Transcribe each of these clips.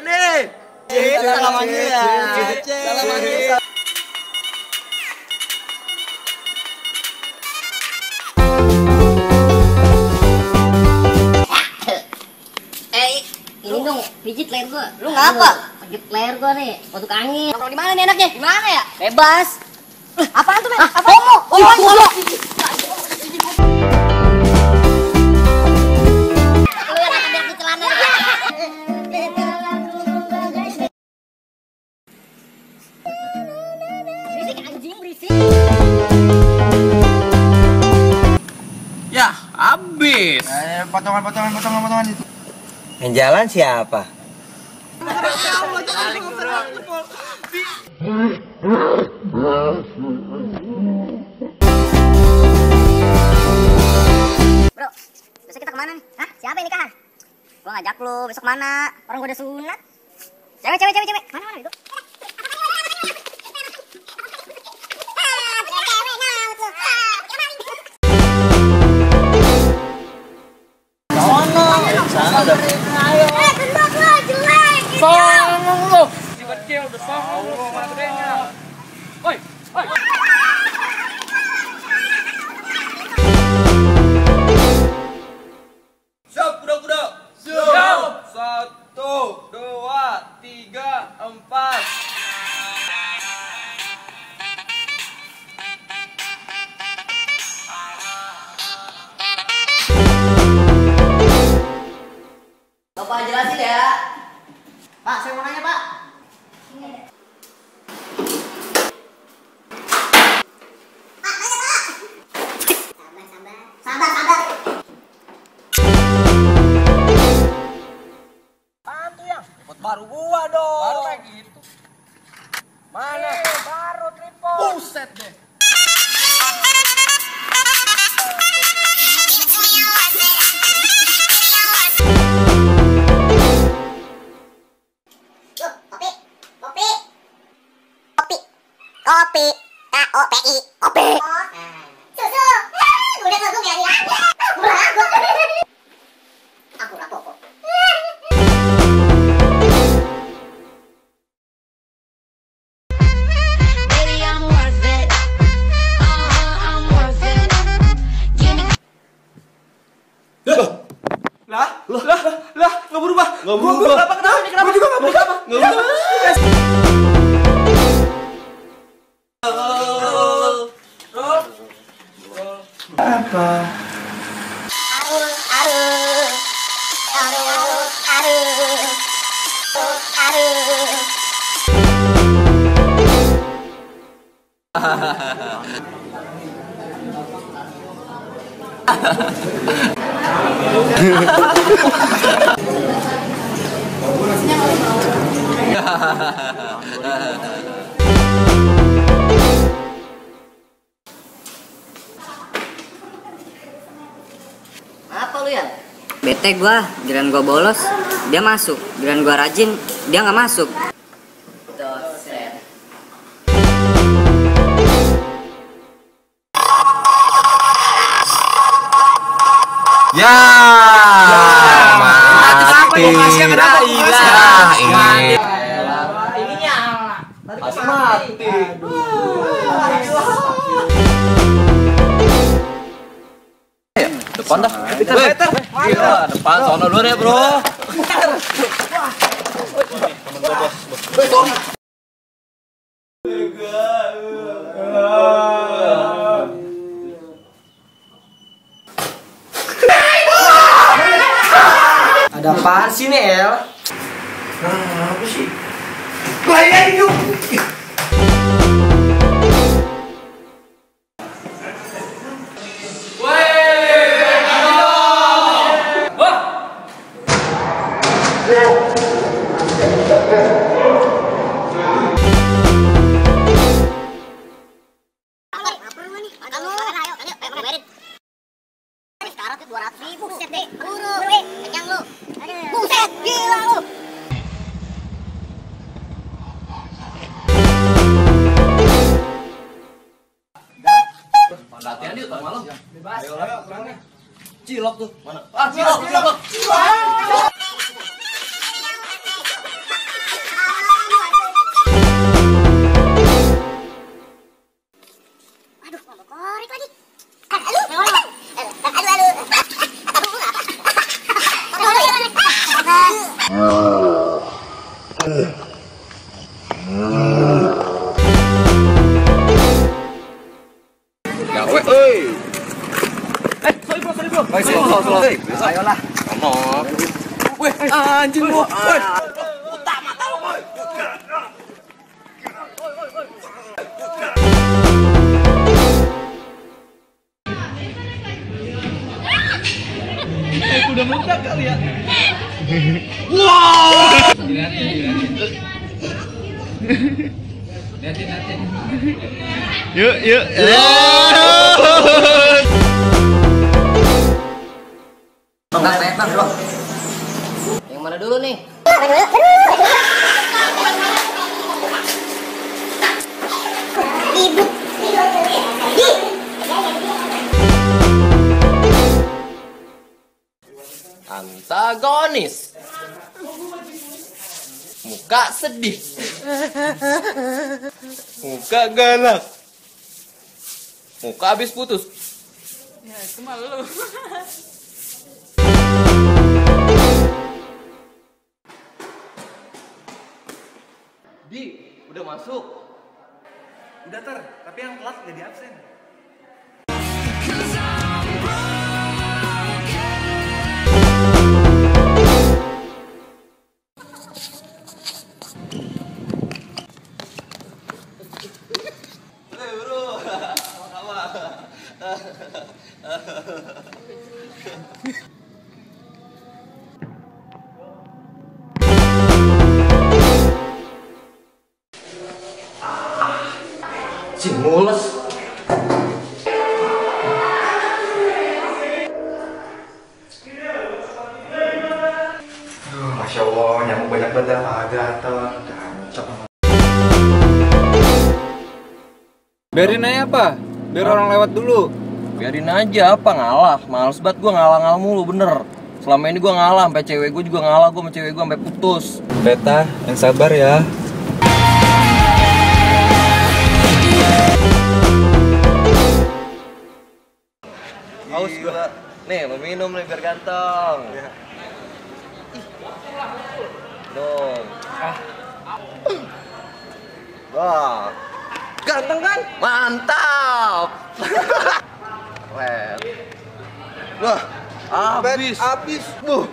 Ya. Eh, ini pijit leher gua. Lu ngapa? Pijit leher gua nih, untuk angin. Nongkrong di mana nih enaknya? Di mana ya? Bebas. Apaan tuh, men? Apa? Homo. Oh, homo. Potongan, potongan, potongan, potongan itu. Yang jalan siapa? Bro, besok kita ke mana nih? Hah? Siapa yang nikahan? Gua ngajak lu, besok mana? Orang gua udah sunat. Cewek, cewek, cewek, cewek. Mana, mana itu? Udah songong nggak berubah. Berubah. Kenapa, kenapa, kenapa? Gua juga nggak berubah. Nggak berubah. Apa? Aru. Apa lu ya? Bete gua, giliran gua bolos, dia masuk. Giliran gua rajin, dia nggak masuk. Dosen. Ya, mati. Kenapa? Ilah, ini. Masih mati. Depan dah. Peter, Peter. Gila, depan sono dulu deh, Bro. Ada apaan sih nih, El? Nah, apa sih? Layan yuk. cilok tuh. Mana? Ah, cilok, cilok. cilok. cilok. Uh. Uh. Ayolah. Ono. Weh, anjing lu. Weh. Udah muka kali ya. Yuk, yuk. Yang mana dulu nih? Ibu. Antagonis. Muka sedih. Muka galak. Muka habis putus. Di, udah masuk. Udah ter, tapi yang telat jadi absen. Si mules. Masya Allah, nyamuk banyak banget dah. Ada gancok. Biarin aja apa? Biar orang lewat dulu. Biarin aja apa ngalah. Males banget gua ngalah-ngalah mulu bener. Selama ini gua ngalah sampai cewek gua juga ngalah gua sama cewek gua sampai putus. Beta, yang sabar ya. Haus gua. Nih, lu minum nih biar ganteng. Ih. Dong. Wah. Ganteng kan? Mantap. Keren. Wah, habis. Habis, buh.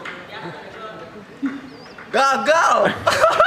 Gagal.